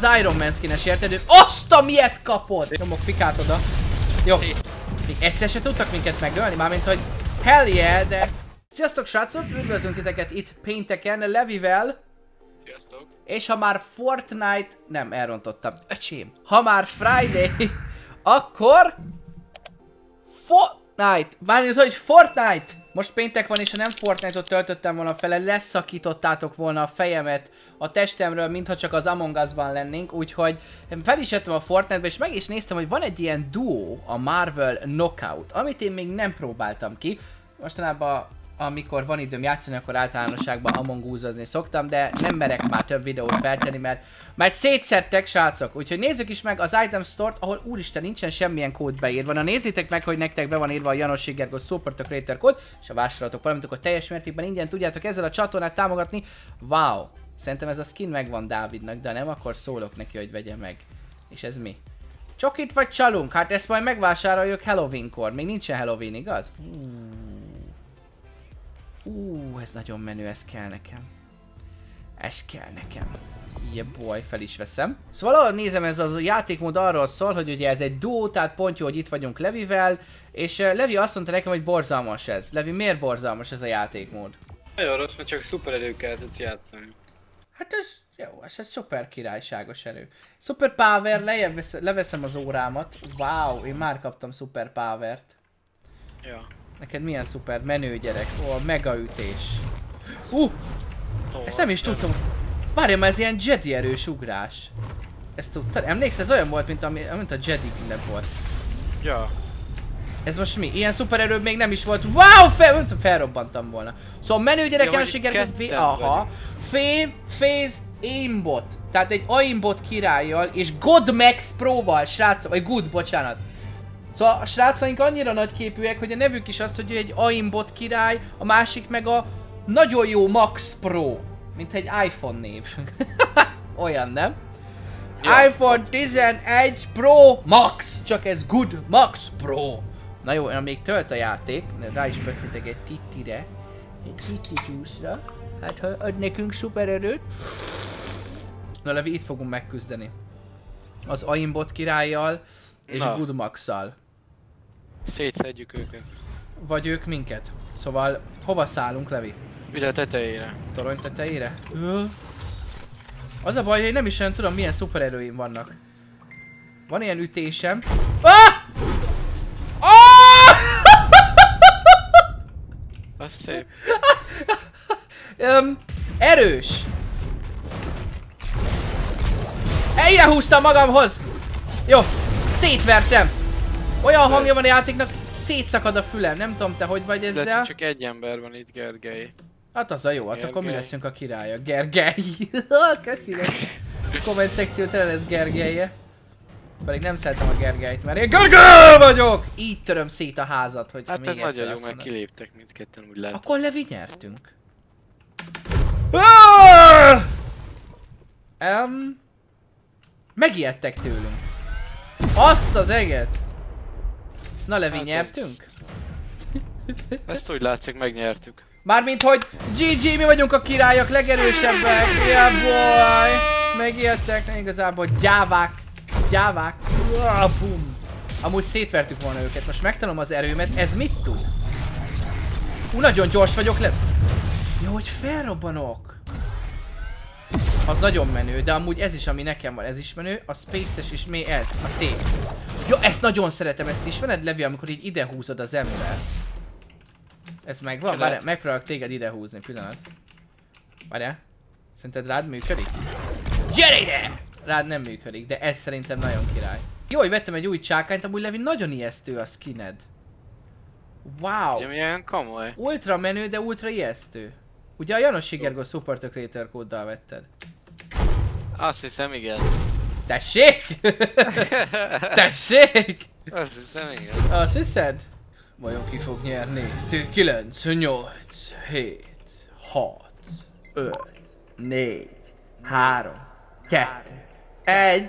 Az Iron Man skines érted? Ő azt a miért kapod! Nyomok fikát oda. Jó. Még egyszer se tudtak minket megölni, mármint hogy hell yeah, de... Sziasztok srácok, üdvözlünk titeket itt pénteken Levivel. Sziasztok. És ha már Fortnite... Nem, elrontottam. Öcsém. Ha már Friday, akkor... Fortnite! Mármint, hogy Fortnite! Most péntek van, és ha nem Fortnite-ot töltöttem volna fele, leszakítottátok volna a fejemet a testemről, mintha csak az Among Us-ban lennénk, úgyhogy fel a Fortnite-be, és meg is néztem, hogy van egy ilyen duó, a Marvel Knockout, amit én még nem próbáltam ki. Mostanában amikor van időm játszani, akkor általánosságban Among us szoktam, de nem merek már több videót feltenni, mert, mert szétszedtek srácok. Úgyhogy nézzük is meg az Item Store-t, ahol úristen nincsen semmilyen kód beírva. Na nézzétek meg, hogy nektek be van írva a Janos Sigergos Support Creator kód, és a vásárlatok valamint akkor teljes mértékben ingyen tudjátok ezzel a csatornát támogatni. Wow! Szerintem ez a skin megvan Dávidnak, de nem, akkor szólok neki, hogy vegye meg. És ez mi? Csokit vagy csalunk? Hát ezt majd megvásároljuk Halloween-kor. Még nincsen Halloween, igaz? Hmm. Ez nagyon menő, ez kell nekem. Ez kell nekem. Yeah boy, fel is veszem. Szóval ahogy nézem, ez a játékmód arról szól, hogy ugye ez egy duó, tehát pont jó, hogy itt vagyunk Levivel, és uh, Levi azt mondta nekem, hogy borzalmas ez. Levi, miért borzalmas ez a játékmód? Nagyon rossz, mert csak szupererőkkel tudsz játszani. Hát ez jó, ez egy szuper királyságos erő. Super power, lejjebb vesz, leveszem az órámat. Wow, én már kaptam super powert. Ja. Neked milyen szuper menő gyerek. Ó, a megaütés. Uh! Ezt nem is tudtam. Várjál, ez ilyen Jedi erős ugrás. Ezt tudtad? Emlékszel, ez olyan volt, mint, ami, mint a Jedi ünnep volt. Ja. Ez most mi? Ilyen szupererő még nem is volt. Wow! Fel, tudom, felrobbantam volna. Szóval menő gyerek ja, sikerült. Aha. Fame, Phase, Aimbot. Tehát egy Aimbot királlyal és God Max Pro-val, srácok. Vagy Good, bocsánat. Szóval a srácaink annyira nagyképűek, hogy a nevük is azt, hogy egy Aimbot király, a másik meg a nagyon jó Max Pro. Mint egy iPhone név. Olyan, nem? Ja. iPhone 11 Pro Max, csak ez Good Max Pro. Na jó, még tölt a játék, rá is pöccintek egy titire, egy titi juice-ra. Hát ha ad nekünk szuper erőt. Na Levi, itt fogunk megküzdeni. Az Aimbot királlyal és Na. Good Max-szal. Szétszedjük őket. Vagy ők minket. Szóval hova szállunk, Levi? Ide a tetejére. Torony tetejére? Az a baj, hogy nem is olyan tudom milyen szupererőim vannak. Van ilyen ütésem. Ah! Ah! Az szép. um, erős. Egyre húztam magamhoz. Jó, szétvertem. Olyan hangja van a játéknak, szétszakad a fülem. Nem tudom te hogy vagy ezzel. De csak egy ember van itt, Gergely. Hát az a jó, hát akkor mi leszünk a királya. Gergely. Köszi Komment szekció tele lesz Gergelye. Pedig nem szeretem a Gergelyt, mert én Gergely vagyok! Így töröm szét a házat, hogy Hát ez nagyon jó, mert kiléptek mindketten, úgy lehet. Akkor Levi nyertünk. Um, megijedtek tőlünk. Azt az eget! Na Levi, hát nyertünk? Ez... Ezt úgy látszik, megnyertük. Mármint, hogy GG, mi vagyunk a királyok, legerősebbek. Yeah boy! Megijedtek, nem igazából gyávák. Gyávák. Uh, bum. Amúgy szétvertük volna őket. Most megtanulom az erőmet. Ez mit tud? Ú, nagyon gyors vagyok le... Jó, hogy felrobbanok. Az nagyon menő, de amúgy ez is, ami nekem van, ez is menő. A Spaces is mi ez? A T. Jó, ezt nagyon szeretem, ezt ismered, Levi, amikor így ide húzod az ember. Ez megvan? Várjál, megpróbálok téged ide húzni, pillanat. Várjál. Szerinted rád működik? Gyere ide! Rád nem működik, de ez szerintem nagyon király. Jó, hogy vettem egy új csákányt, amúgy Levi nagyon ijesztő a skined. Wow! Ugye milyen komoly? Ultra menő, de ultra ijesztő. Ugye a Janos Sigergo Super Creator kóddal vetted? Azt hiszem, igen. Tessék? Tessék? Azt hiszem, igen. Azt hiszed? Vajon ki fog nyerni? 9, 8, 7, 6, 5, 4, 3, 2, 1,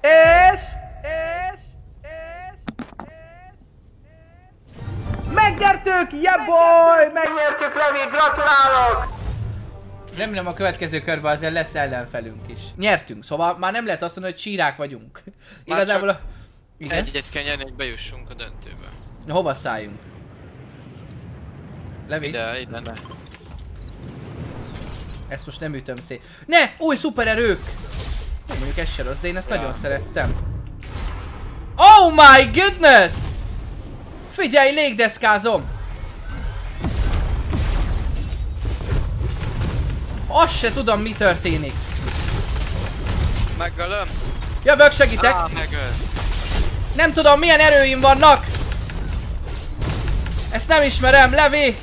és... És... És... Megnyertük! Yeah boy! Megnyertük Levi! Gratulálok! Remélem a következő körben azért lesz ellenfelünk is. Nyertünk, szóval már nem lehet azt mondani, hogy sírák vagyunk. Már Igazából a... Igen? Egyet kell nyerni, hogy bejussunk a döntőbe. Na, hova szálljunk? Levi, Ide, ide ne. ezt most nem ütöm szét. Ne! Új szupererők! Hú, mondjuk ez se rossz, de én ezt Ja. nagyon szerettem. Oh my goodness! Figyelj, légdeszkázom! Azt se tudom, mi történik. Megölöm? Jövök, segítek! Á, megöl. Nem tudom, milyen erőim vannak! Ezt nem ismerem, Levi!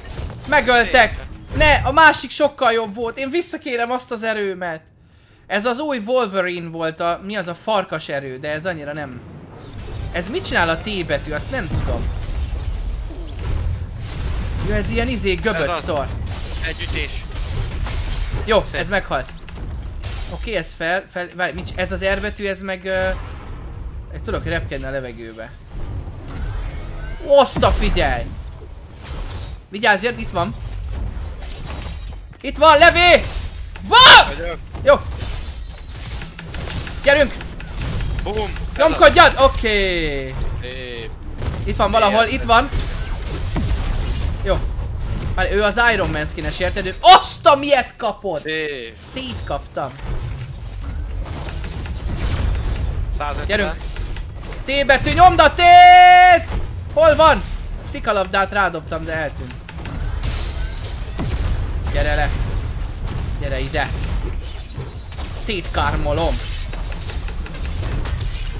Megöltek! Ne, a másik sokkal jobb volt. Én visszakérem azt az erőmet. Ez az új Wolverine volt a... Mi az a farkas erő, de ez annyira nem... Ez mit csinál a T betű? Azt nem tudom. Jó, ez ilyen izé göböt az. szor. Jó, Szép. ez meghalt. Oké, ez fel, fel, várj, mit, ez az R betű, ez meg... Uh, tudok repkedni a levegőbe. Azt a figyelj! Vigyázz, jön, itt van. Itt van! Van! Vagyok. Jó! Gyerünk! A- Nyomkodjad! Oké! Szép. Itt van valahol, itt van. Várj, ő az Iron Man skines, érted? Ő azt a miért kapod! Szép. Szétkaptam. 150. Gyerünk. T betű, nyomd a T-t! Hol van? Fikalabdát rádobtam, de eltűnt. Gyere le. Gyere ide. Szétkármolom.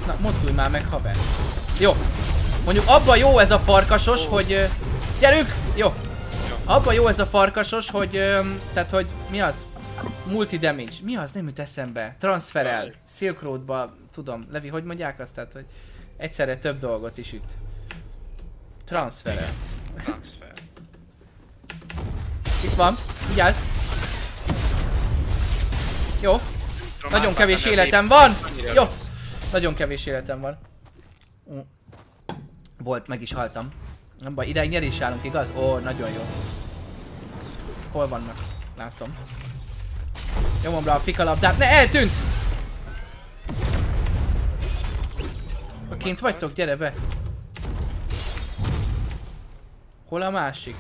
Na, mozdulj már meg, haver. Jó. Mondjuk abban jó ez a farkasos, hogy... ö, Gyerünk! Jó. Abban jó ez a farkasos, hogy... ö, Tehát, hogy... Mi az? Multi damage. Mi az? Nem jut eszembe. Transferel. Silk Roadba, tudom. Levi, hogy mondják azt? Tehát, hogy egyszerre több dolgot is üt. Transferel. Transfer. Itt van. Vigyázz. Jó. Nagyon kevés életem van. Jó. Nagyon kevés életem van. Volt, meg is haltam. Nem baj, ideig nyerés állunk, igaz? Ó, nagyon jó. Hol vannak? Látom. Nyomom rá a fikalabdát. Ne, eltűnt! Ha kint vagytok, gyere be. Hol a másik?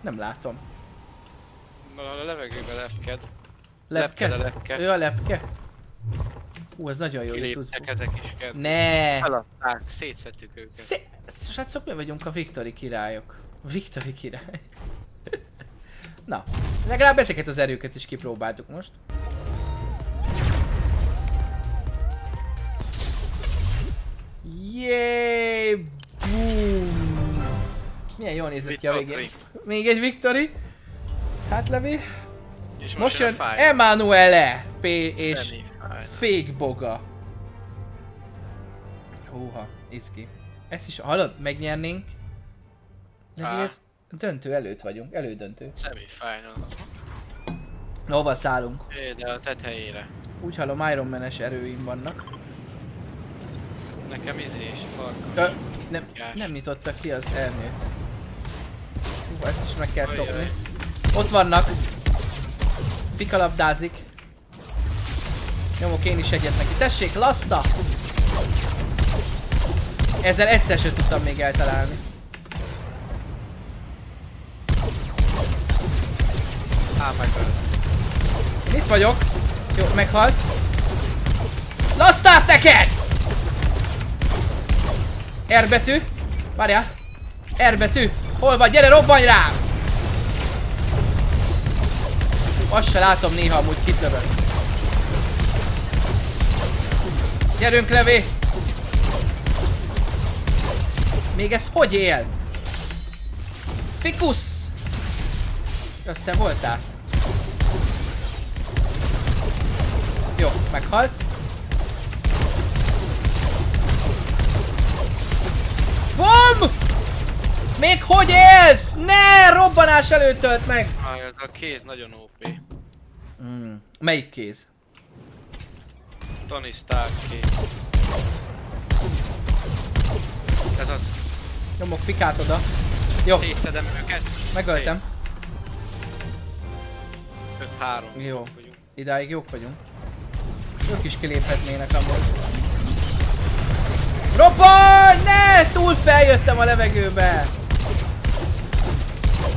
Nem látom. A levegőbe lepked. Lepke? Lepke. Ő a lepke? Hú, ez nagyon jó. Kiléptek ezek is ked. Ne! Feladták, szétszettük őket. Szé... Srácok, mi vagyunk a Viktori királyok. Viktori király. Na, legalább ezeket az erőket is kipróbáltuk most. Yay! Boom! Milyen jól nézett ki a végén. Victory. Még egy Viktori. Hát Levi. És Most jön a Fire. Emanuele P és Semi-final. Fake Boga. Húha, iszki. Ezt is, hallod, megnyernénk. De ez döntő előtt vagyunk, elődöntő. Semi-final. Na, hova szállunk? É, de a tetejére. Úgy hallom, Iron Man-es erőim vannak. Nekem izé és farka. Ö, nem, Jás. nem nyitottak ki az elnőt. Hú, ezt is meg kell szokni. Ott vannak. Pikalabdázik. Nyomok én is egyet neki. Tessék, laszta! Ezzel egyszer sem tudtam még eltalálni. Á, megöl. Itt vagyok. Jó, meghalt. Lasztát neked! R betű. Várjál. R betű. Hol vagy? Gyere, robbanj rám! Azt se látom néha amúgy kit lövök. Gyerünk, Levi! Még ez hogy él? Fikusz! Az te voltál? Jó, meghalt. BOOM! Még hogy élsz? Ne! Robbanás előtt tölt meg! Ez a kéz nagyon OP. Melyik kéz? Tony Stark kéz. Ez az. Nyomok pikát oda. Jó. Szétszedem őket. Megöltem. 5-3. Jó. Idáig jók vagyunk. Ők is kiléphetnének amúgy. Robban! Ne! Túl feljöttem a levegőbe!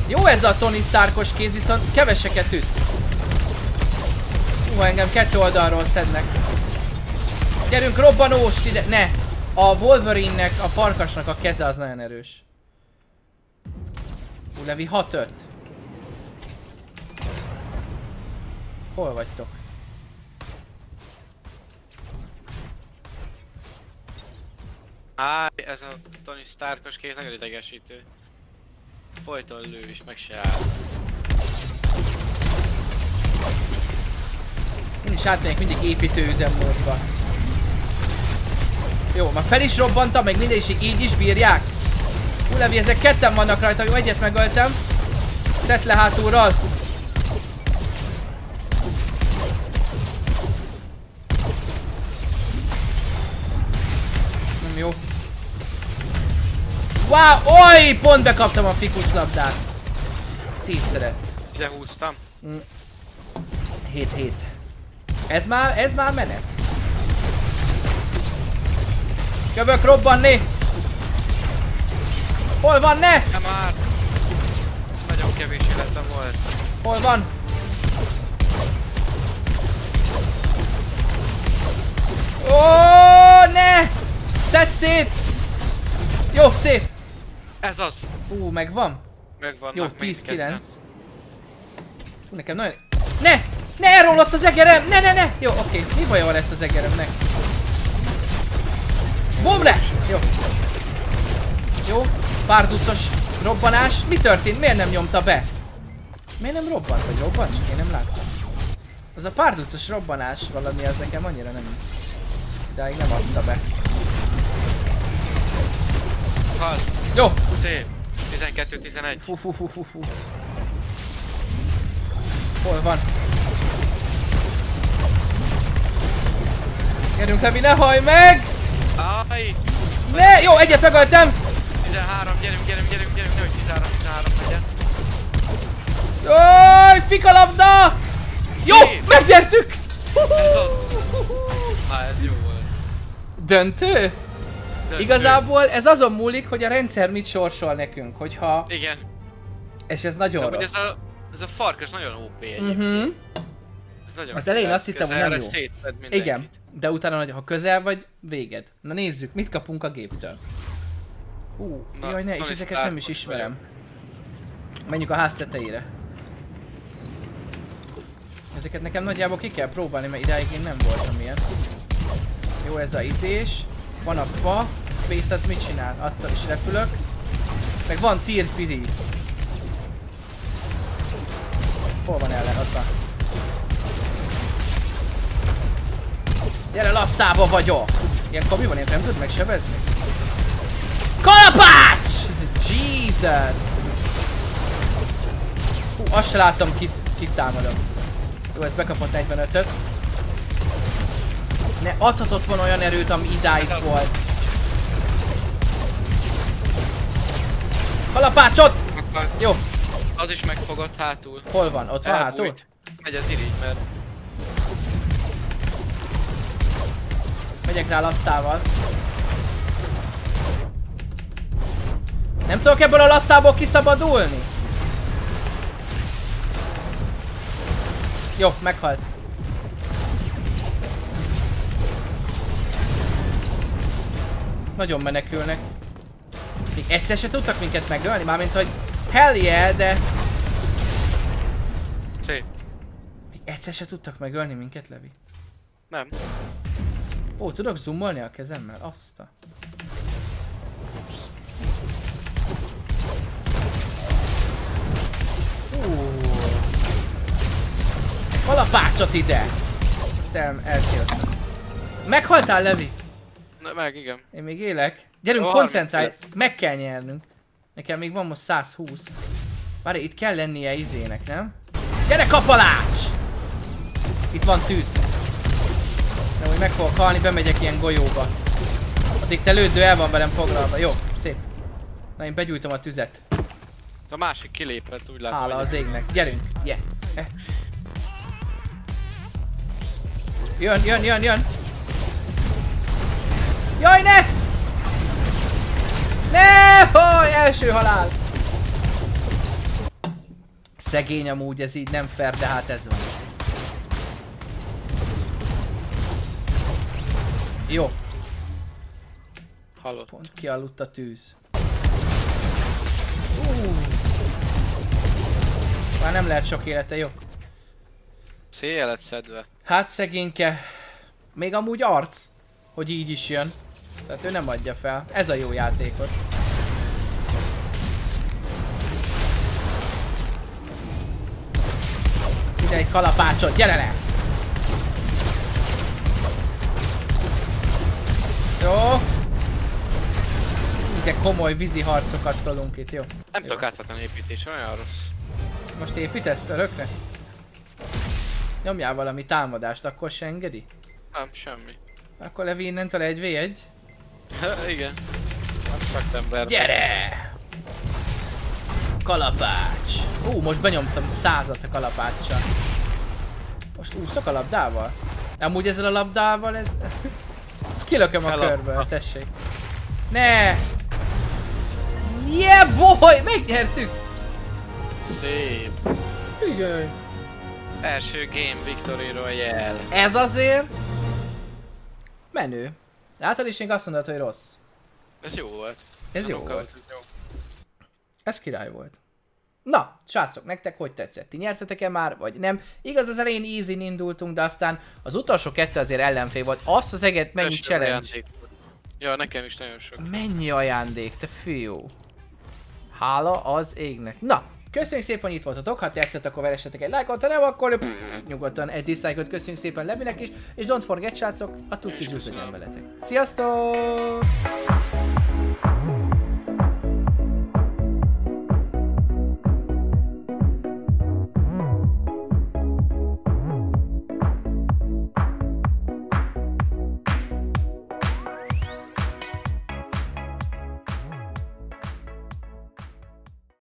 Jó ez a Tony Starkos kéz, viszont keveseket üt. Hú, engem kettő oldalról szednek. Gyerünk, robbanós ide! Ne! A Wolverine-nek, a farkasnak a keze az nagyon erős. Hú, Levi 6-5. Hol vagytok? Á, ez a Tony Starkos kéz nagyon idegesítő. Folyton lő és meg se áll. Én is átmegyek mindig építő üzemmódba. Jó, már fel is robbantam, meg minden is így is bírják. Hú, Levi, ezek ketten vannak rajta, jó, egyet megöltem. Szett le hátulról. Nem jó. Wow, oly, pont bekaptam a fikus labdát. Szétszedett. Ide húztam. 7-7. Ez már, ez már menet. Kövök robbanni! Hol van, ne? Nem már! Nagyon kevés életem volt. Hol van? Ó, ne! Szed szét! Jó, szép! Ez az! Ú, megvan? Megvannak Jó, még 10-9. ketten. Hú, nekem nagyon... Ne! Ne elromlott az egerem! Ne, ne, ne! Jó, oké. Mi baja lett az egeremnek? Bom le! Jó. Jó. Párducos robbanás. Mi történt? Miért nem nyomta be? Miért nem robbant? Vagy robbant? Csak én nem láttam. Az a párducos robbanás valami az nekem annyira nem... Idáig nem adta be. Halt. Jó! Szép. 12-11. Fú, fú, fú, fú, fú. Hol van? Gyerünk Levi, ne hajj meg! Aj! Ne! Jó, egyet megöltem! 13, gyerünk, gyerünk, gyerünk, gyerünk, nehogy 13, 13 legyen. Jaj, fika labda! Jó, megnyertük! Na, ez jó volt. Döntő? Döntő. Igazából ez azon múlik, hogy a rendszer mit sorsol nekünk, hogyha... Igen. És ez De nagyon amúgy rossz. ez a, ez a farkas nagyon OP egyébként. Mhm. Ez nagyon Az elején azt hittem, hogy nem jó. Igen, de utána, ha közel vagy, véged. Na nézzük, mit kapunk a géptől. Hú, Na, jaj ne, és ezeket nem is ismerem. Menjünk a ház tetejére. Ezeket nekem nagyjából ki kell próbálni, mert idáig én nem voltam ilyen. Jó ez a izés. Van a fa. Space az mit csinál? Attól is repülök. Meg van Tier Piri. Hol van ellen? Gyere, lasztába vagyok! Ilyenkor mi van? Én nem tud megsebezni? Kalapács! Jesus! Hú, azt se láttam, kit, kit támadom. Jó, ez bekapott 45-öt. Ne adhatott volna olyan erőt, ami idáig volt. Kalapácsot! Jó, az is megfogott hátul. hol van? Ott van hátul? Elbújt. Megy az irigy, mert Megyek rá lasztával. Nem tudok ebből a lasztából kiszabadulni? Jó, meghalt. Nagyon menekülnek. Még egyszer se tudtak minket megölni, mármint hogy hell yeah, de szép. még egyszer se tudtak megölni minket, Levi. Nem. Ó, tudok zoomolni a kezemmel? Azt a... Kalapácsot ide! Ezt el, elszéltem. Meghaltál, Levi? Na, meg igen. Én még élek. Gyerünk, Ó, koncentrálj! 30 Meg kell nyernünk. Nekem még van most 120. Várj, itt kell lennie izének, nem? Gyere, kapalács! Itt van tűz. Nem, hogy meg fogok halni, bemegyek ilyen golyóba. Addig te lődő el van velem foglalva. Jó, szép. Na én begyújtom a tüzet. A másik kilépett, úgy látom. Hála az égnek. Gyerünk! Yeah. Eh. Jön, jön, jön, jön! Jaj, ne! Ne! Hoj, első halál! Szegény amúgy, ez így nem fair, de hát ez van. Jó, Halott. pont kialudt a tűz. Uh. Már nem lehet sok élete, jó. Széjjel lett szedve. Hát szegényke. Még amúgy arc, hogy így is jön. Tehát ő nem adja fel. Ez a jó játékos. Ide egy kalapácsot, gyere le! Komoly vízi harcokat tolunk itt, jó? Nem tudok átvetni építés, olyan rossz. Most építesz örökre? Nyomjál valami támadást, akkor se engedi? Nem, semmi. Akkor levi innentől egy v 1 Igen. Nem sok ember. Gyere! Kalapács! Ú, most benyomtam százat a kalapáccsal. Most úszok a labdával? Amúgy ezzel a labdával ez... Kilököm a- körből, tessék. Ne! Yeah boy! Megnyertük! Szép. Igen. Első game Victory Royale. Ez azért... Menő. Látod is még azt mondod, hogy rossz. Ez jó volt. Ez jó akar- volt. Ez király volt. Na, srácok, nektek hogy tetszett? Ti nyertetek-e már, vagy nem? Igaz, az elején easy indultunk, de aztán az utolsó kettő azért ellenfél volt. Azt az eget mennyi challenge. volt. Ja, nekem is nagyon sok. Mennyi ajándék, te fiú. Hála az égnek. Na, köszönjük szépen, hogy itt voltatok. Ha tetszett, akkor veressetek egy lájkot, ha nem, akkor pff, nyugodtan egy dislike-ot köszönjük szépen Levinek is. És don't forget, srácok, a tutti juice legyen veletek. Sziasztok!